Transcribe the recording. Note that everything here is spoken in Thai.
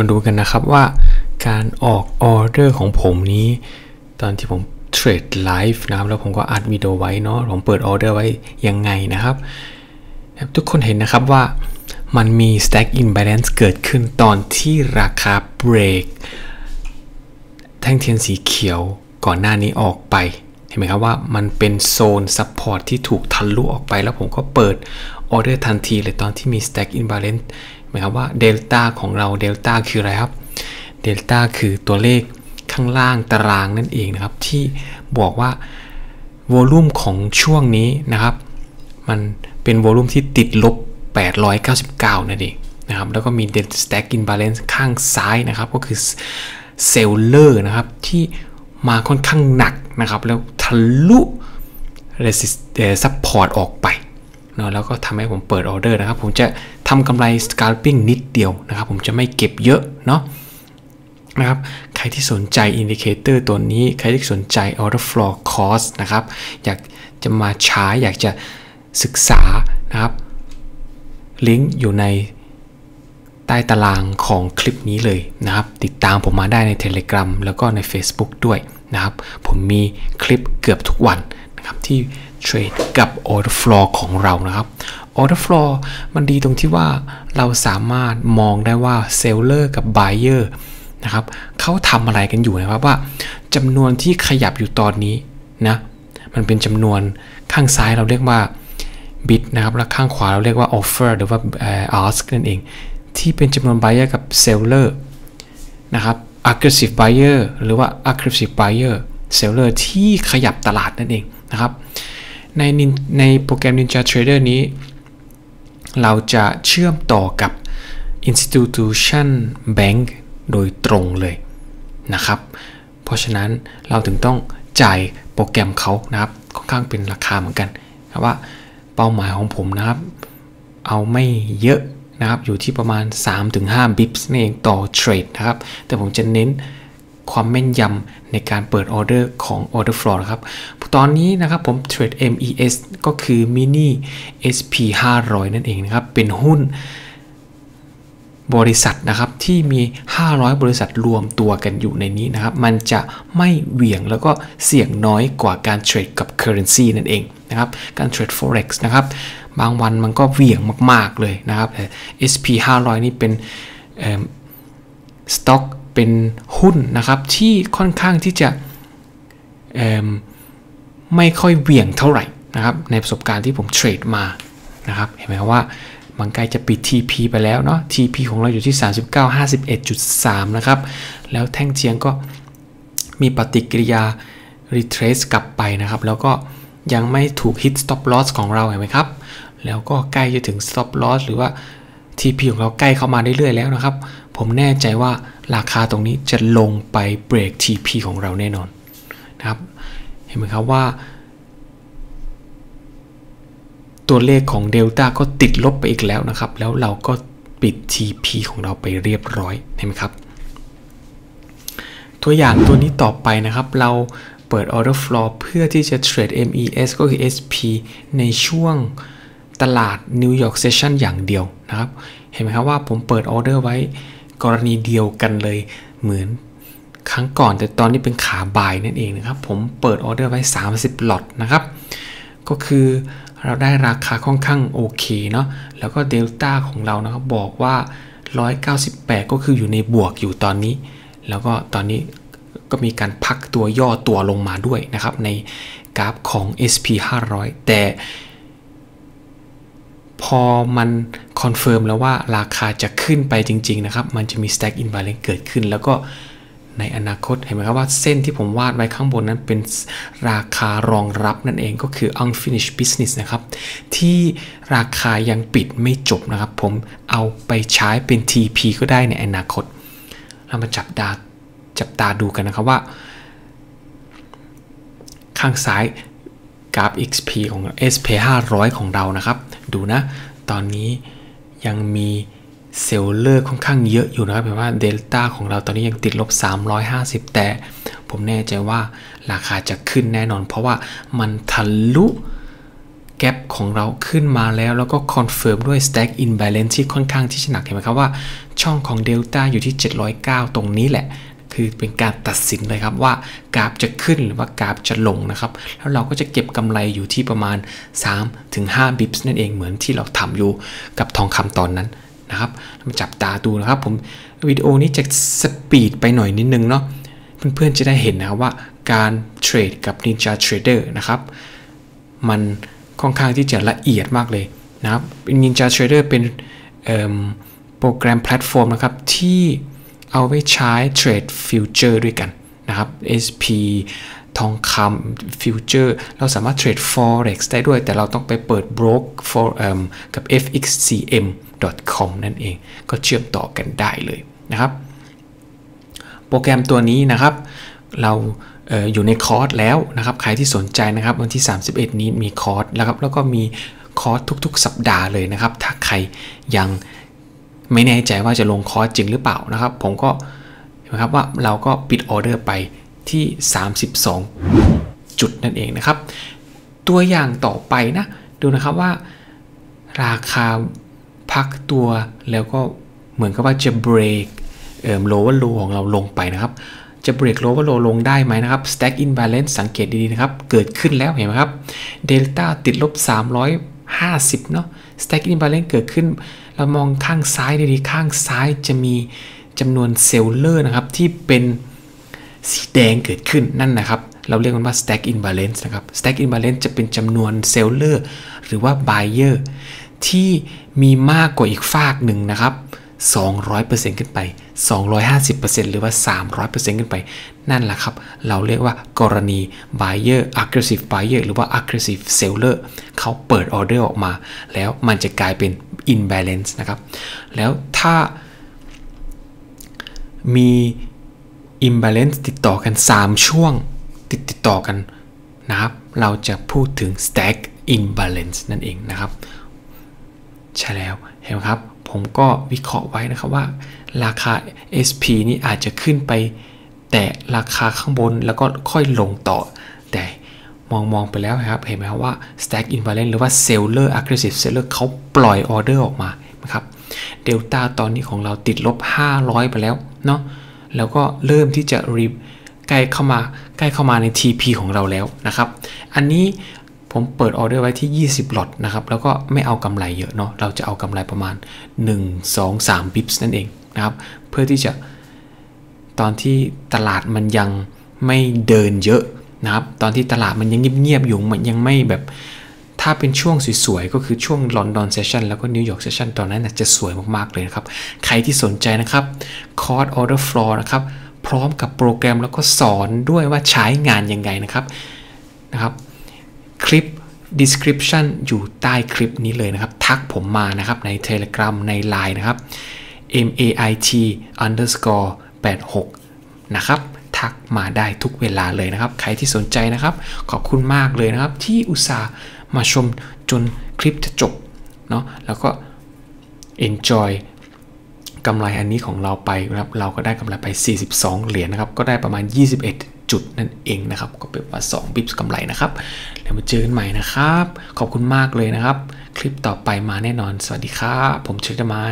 มาดูกันนะครับว่าการออกออเดอร์ของผมนี้ ตอนที่ผมเทรดไลฟ์นะครับแล้วผมก็อัดวิดีโอไว้เนาะผมเปิดออเดอร์ไว้ยังไงนะครับ ทุกคนเห็นนะครับว่ามันมี stack imbalance เกิดขึ้นตอนที่ราคาเบรกแท่งเทียนสีเขียวก่อนหน้านี้ออกไปเห็นไหมครับว่ามันเป็นโซน support ที่ถูกทะลุออกไป แล้วผมก็เปิดออเดอร์ทันทีเลยตอนที่มี stack imbalance หมายความว่าเดลต้าของเราเดลต้าคืออะไรครับเดลต้าคือตัวเลขข้างล่างตารางนั่นเองนะครับ ที่บอกว่า volume ของช่วงนี้นะครับ มันเป็น volume ที่ติดลบ 899 นั่นเองนะครับ แล้วก็มีเดล stack imbalance ข้างซ้ายนะครับ ก็คือ seller นะครับ ที่มาค่อนข้างหนักนะครับ แล้วทะลุ resis เอ่อ support ออกไป เนาะแล้วก็ทำให้ผมเปิดออเดอร์นะครับ ผมจะทำกำไรสก a ลปิ้งนิดเดียวนะครับ ผมจะไม่เก็บเยอะเนาะนะครับ ใครที่สนใจ indicator ตัวนี้ ใครที่สนใจ order flow course นะครับ อยากจะมาใช้อยากจะศึกษานะครับ ลิงก์อยู่ในใต้ตารางของคลิปนี้เลยนะครับ ติดตามผมมาได้ใน Telegram แล้วก็ใน Facebook ด้วยนะครับ ผมมีคลิปเกือบทุกวันนะครับที่ เทรดกับ Order Flow ของเรานะครับ Order Flow มันดีตรงที่ว่าเราสามารถมองได้ว่า Seller กับ Buyer นะครับเขาทำอะไรกันอยู่นะครับว่าจำนวนที่ขยับอยู่ตอนนี้นะมันเป็นจำนวนข้างซ้ายเราเรียกว่า bid นะครับและข้างขวาเราเรียกว่า offer หรือว่า ask นั่นเอง ที่เป็นจำนวน buyer กับ seller นะครับ aggressive buyer หรือว่า aggressive buyer seller ที่ขยับตลาดนั่นเองนะครับ ในในโปรแกรม Ninja Trader นี้ เราจะเชื่อมต่อกับ institution bank โดยตรงเลยนะครับ เพราะฉะนั้นเราถึงต้องจ่ายโปรแกรมเขานะครับค่อนข้างเป็นราคาเหมือนกันนะว่าเป้าหมายของผมนะครับ เอาไม่เยอะนะครับอยู่ที่ประมาณ 3-5 บิปส์นั่นเองต่อเทรดนะครับ แต่ผมจะเน้น ความแม่นยำในการเปิดออเดอร์ของ Order Flow นะครับตอนนี้นะครับผมเทรด MES ก็คือ Mini SP 500 นั่นเองนะครับ เป็นหุ้นบริษัทนะครับที่มี 500 บริษัทรวมตัวกันอยู่ในนี้นะครับ มันจะไม่เหวี่ยงแล้วก็เสี่ยงน้อยกว่าการเทรดกับ Currency นั่นเองนะครับ การเทรด Forex นะครับ บางวันมันก็เหวี่ยงมาก ๆ เลยนะครับ SP 500 นี่เป็นสต็อกเป็น หุ้นนะครับที่ค่อนข้างที่จะไม่ค่อยเหวี่ยงเท่าไหร่นะครับในประสบการณ์ที่ผมเทรดมานะครับเห็นไหมว่ามันใกล้จะปิด TP ไปแล้วเนาะ TP ของเราอยู่ที่ 3951.3 นะครับ แล้วแท่งเจียงก็มีปฏิกิริยา retrace กลับไปนะครับ แล้วก็ยังไม่ถูก hit stop loss ของเราเห็นไหมครับ แล้วก็ใกล้จะถึง stop loss หรือว่า TP ของเราใกล้เข้ามาเรื่อยๆแล้วนะครับ ผมแน่ใจว่าราคาตรงนี้จะลงไปเบรก TP ของเราแน่นอนนะครับ เห็นไหมครับว่า ตัวเลขของเดลต้าก็ติดลบไปอีกแล้วนะครับ แล้วเราก็ปิด TP ของเราไปเรียบร้อยเห็นไหมครับ ตัวอย่างตัวนี้ต่อไปนะครับ เราเปิด order flow เพื่อที่จะเทรด MES ก็คือ SP ในช่วง ตลาด New York Session อย่างเดียวนะครับ เห็นไหมครับว่าผมเปิดออเดอร์ไว้กรณีเดียวกันเลยเหมือนครั้งก่อน แต่ตอนนี้เป็นขาบ่ายนั่นเองนะครับ ผมเปิดออเดอร์ไว้ 30ล็อตนะครับ ก็คือเราได้ราคาค่อนข้างโอเคเนาะแล้วก็เดลต้าของเรานะครับบอกว่า 198 ก็คืออยู่ในบวกอยู่ตอนนี้ แล้วก็ตอนนี้ก็มีการพักตัวย่อตัวลงมาด้วยนะครับ ในกราฟของ SP 500 แต่ อมัน confirm แล้วว่าราคาจะขึ้นไปจริง ๆ นะครับ มันจะมี stack imbalance เกิดขึ้น แล้วก็ในอนาคตเห็นไหมครับว่าเส้นที่ผมวาดไว้ข้างบนนั้นเป็นราคารองรับนั่นเองก็คือ unfinished business นะครับ ที่ราคายังปิดไม่จบนะครับ ผมเอาไปใช้เป็น TP ก็ได้ในอนาคต เรามาจับดาจับตาดูกันนะครับว่า ข้างซ้าย กราฟ XP ของ SP 500 ของเรานะครับ ดูนะ ตอนนี้ยังมีเซลเลอร์ค่อนข้างเยอะอยู่นะครับแปลว่าเดลต้าของเราตอนนี้ยังติดลบ 350 แต่ผมแน่ใจว่าราคาจะขึ้นแน่นอน เพราะว่ามันทะลุ gap ของเราขึ้นมาแล้วแล้วก็ confirm ด้วย stack imbalance ที่ค่อนข้างที่จะหนักเห็นไหมครับว่าช่องของ Delta อยู่ที่ 709 ตรงนี้แหละ คือเป็นการตัดสินเลยครับว่ากราฟจะขึ้นหรือว่ากราฟจะลงนะครับ แล้วเราก็จะเก็บกำไรอยู่ที่ประมาณ 3-5 pips นั่นเองเหมือนที่เราทำอยู่กับทองคำตอนนั้นนะครับมาจับตาดูนะครับผมวิดีโอนี้จะ speed ไปหน่อยนิดนึงเนาะเพื่อนๆจะได้เห็นนะครับว่าการเทรดกับ Ninja Trader นะครับมันค่อนข้างที่จะละเอียดมากเลยนะครับ Ninja Trader เป็นโปรแกรมแพลตฟอร์มนะครับที่ เอาไว้ใช้เทรด future ด้วยกันนะครับ SP ทองคำ future เราสามารถเทรด forex ได้ด้วย แต่เราต้องไปเปิด broker กับ fxcm.com นั่นเอง ก็เชื่อมต่อกันได้เลยนะครับ โปรแกรมตัวนี้นะครับ เราอออยู่ในคอร์สแล้วนะครับ ใครที่สนใจนะครับ วันที่ 31 นี้มีคอร์สแล้วครับ แล้วก็มีคอร์สทุกๆ สัปดาห์เลยนะครับ ถ้าใครยัง ไม่แน่ใจว่าจะลงคอร์สจริงหรือเปล่านะครับ ผมก็นะครับว่าเราก็ปิดออเดอร์ไปที่ 32 จุดนั่นเองนะครับ ตัวอย่างต่อไปนะ ดูนะครับว่า ราคาพักตัวแล้วก็เหมือนกับว่าจะเบรกเอ่อ lower low ของเราลงไปนะครับ จะเบรก lower low ลงได้ไหมนะครับ stack imbalance สังเกตดีๆนะครับ เกิดขึ้นแล้วเห็นไหมครับ delta ติดลบ 350 เนาะ stack imbalance เกิดขึ้น เรามองข้างซ้ายดีๆข้างซ้ายจะมีจำนวนเซลเลอร์นะครับที่เป็นสีแดงเกิดขึ้นนั่นนะครับ เราเรียกมันว่า stack imbalance นะครับ stack imbalance จะเป็นจำนวน seller หรือว่า buyer ที่มีมากกว่าอีกฝากหนึ่งนะครับ 200%ขึ้นไป 250%หรือว่า 300%ขึ้นไป นั่นแหละครับ เราเรียกว่ากรณี buyer aggressive buyer หรือว่า aggressive seller เขาเปิดออเดอร์ออกมา แล้วมันจะกลายเป็น imbalance นะครับ แล้วถ้ามี imbalance ติดต่อกัน 3 ช่วงติดติดต่อกันนะครับ เราจะพูดถึง stack imbalance นั่นเองนะครับ ใช่แล้วเห็นไหมครับ ผมก็วิเคราะห์ไว้นะครับว่า ราคา SP นี่อาจจะขึ้นไป แต่ราคาข้างบนแล้วก็ค่อยลงต่อ แต่มองมองไปแล้วครับเห็นไหมครับว่า stack imbalance หรือว่า seller aggressive seller เขาปล่อยออเดอร์ออกมานะครับเดลต้าตอนนี้ของเราติดลบ 500 ไปแล้วเนาะแล้วก็เริ่มที่จะรีใกล้เข้ามาใกล้เข้ามาใน TP ของเราแล้วนะครับ อันนี้ ผมเปิดออเดอร์ไว้ที่ 20 หลอตนะครับ แล้วก็ไม่เอากำไรเยอะเนาะ เราจะเอากำไรประมาณ 1 2 3 บิปส์นั่นเองนะครับ เพื่อที่จะตอนที่ตลาดมันยังไม่เดินเยอะนะครับ ตอนที่ตลาดมันยังเงียบๆอยู่ มันยังไม่แบบ ถ้าเป็นช่วงสวยๆ ก็คือช่วงลอนดอน session แล้วก็นิวยอร์ก session ตอนนั้นจะสวยมากๆเลยนะครับ ใครที่สนใจนะครับคอร์ส order flow นะครับ พร้อมกับโปรแกรมแล้วก็สอนด้วยว่าใช้งานยังไงนะครับ นะครับ คลิป description อยู่ใต้คลิปนี้เลยนะครับ ทักผมมานะครับใน Telegram ใน Line นะครับ mait underscore 86 นะครับ ทักมาได้ทุกเวลาเลยนะครับ ใครที่สนใจนะครับ ขอบคุณมากเลยนะครับ ที่อุตส่าห์มาชมจนคลิปจะจบเนาะแล้วก็ enjoy กำไรอันนี้ของเราไปนะครับ เราก็ได้กำไรไป 42 เหรียญนะครับ ก็ได้ประมาณ 21 จุดนั่นเองนะครับ ก็เป็นว่า2บิปกำไรนะครับแล้วมาเจอกันใหม่นะครับ ขอบคุณมากเลยนะครับ คลิปต่อไปมาแน่นอน สวัสดีครับผมเชิดไม้